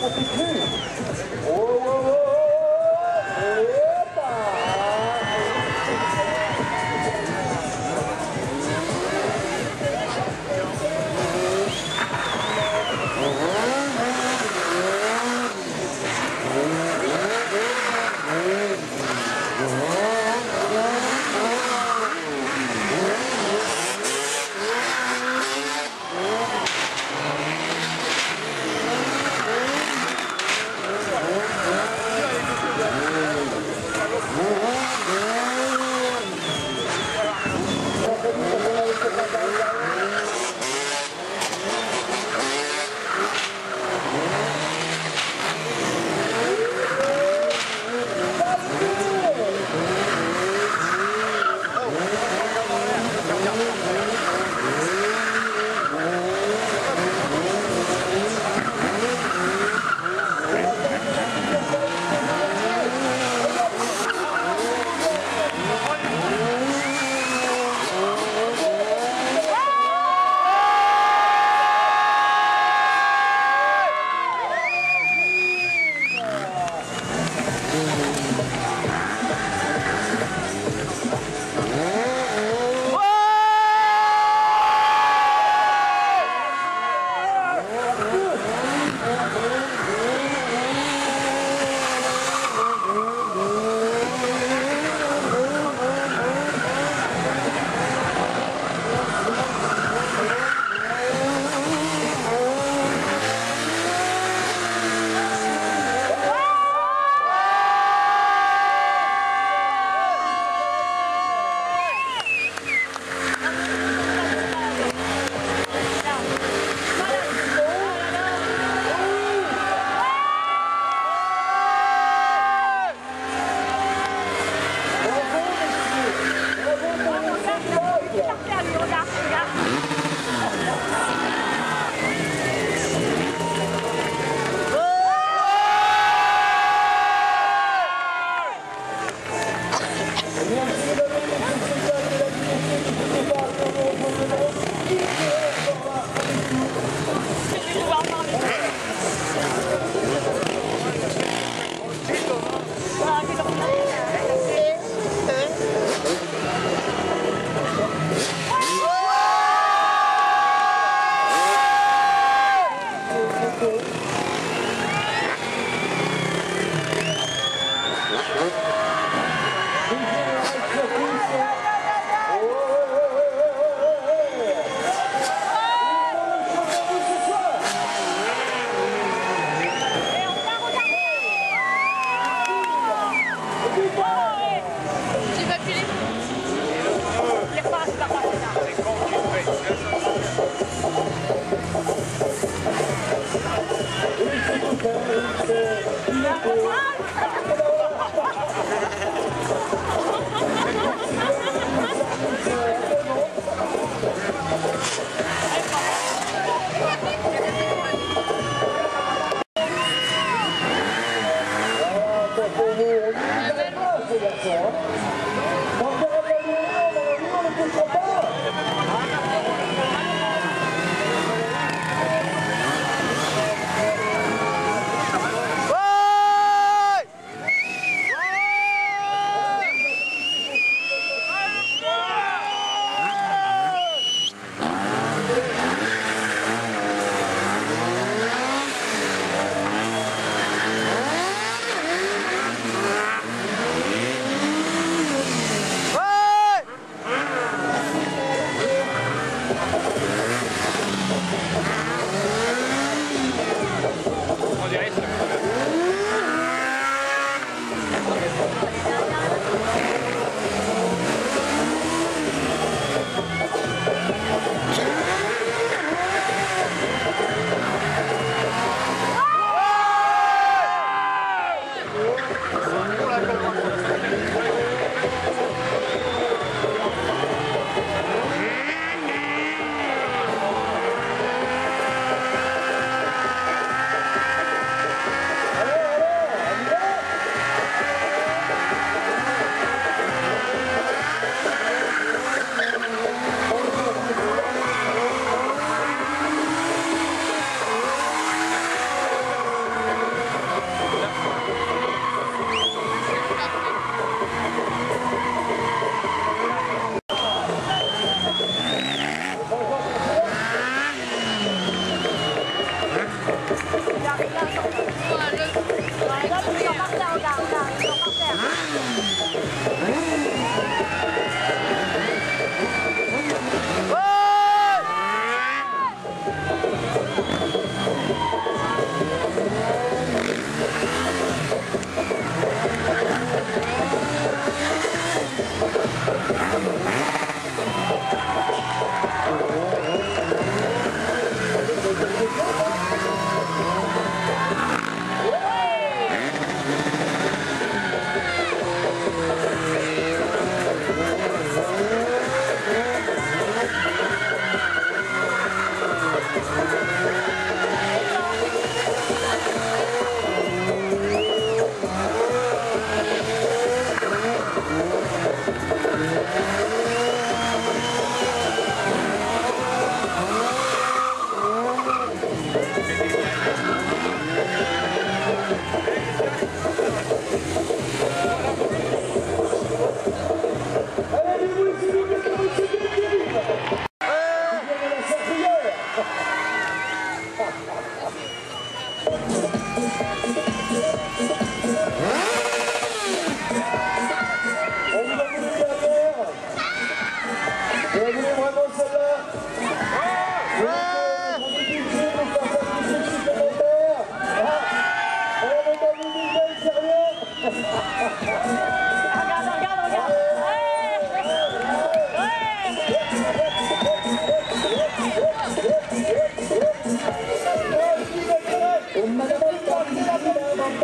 Palma do Sul.